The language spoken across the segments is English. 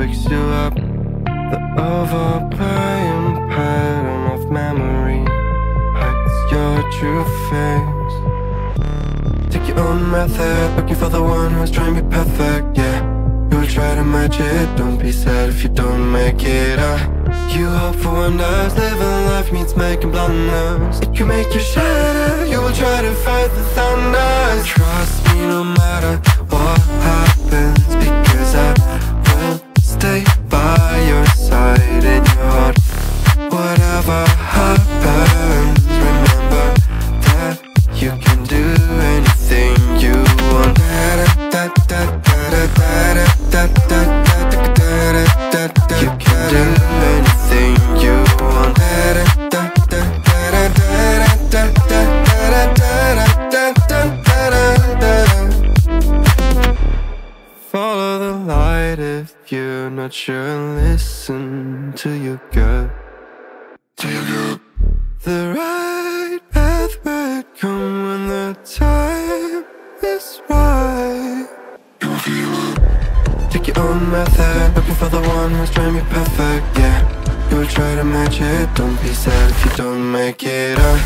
wakes you up. The overplaying your face. Take your own method, looking for the one who's trying to be perfect. Yeah, you will try to match it. Don't be sad if you don't make it. Uh, you hope for wonders, living life means making blunders. It can make you shatter. You will try to fight the thunder. Trust me, no matter what happens, because I not sure. Listen to your gut. To your gut. The right path will come when the time is right. You feel it. Take your own method, looking for the one who's trying to be perfect, yeah You will try to match it, don't be sad if you don't make it, uh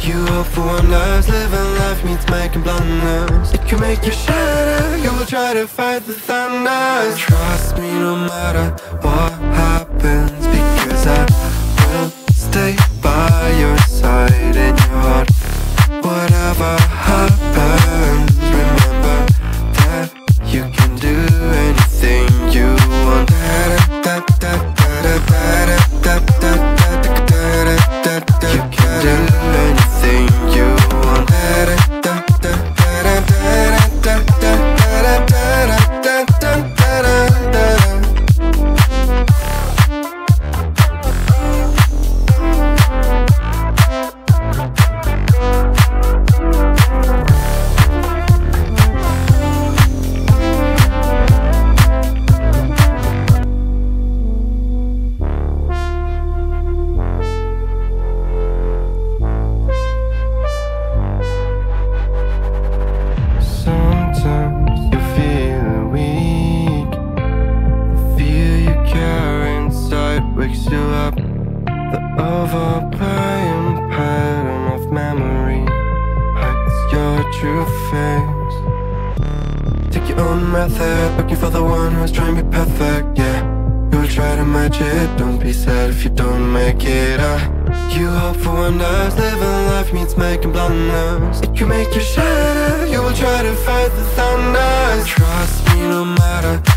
You hope for wonders, living. Life means making blunders. It can make you shatter, you will try to fight the thunder. Trust me no matter what happens true face. Take your own method, looking for the one who's trying to be perfect. Yeah, you will try to match it. Don't be sad if you don't make it. Uh, you hope for wonders, living life means making blunders. It can make you shatter. You will try to fight the thunder. Trust me, no matter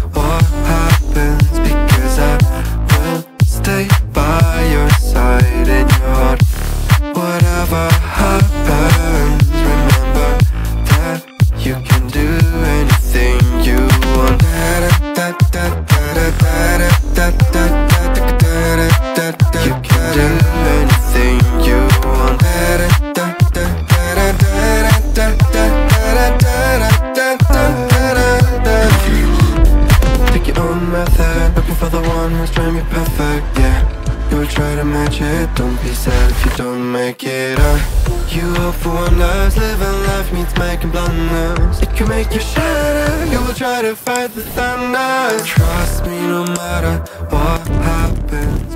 try to match it, don't be sad if you don't make it, uh You hope for one wonders, living. Life means making blunders. It can make you shatter, you will try to fight the thunder. Trust me no matter what happens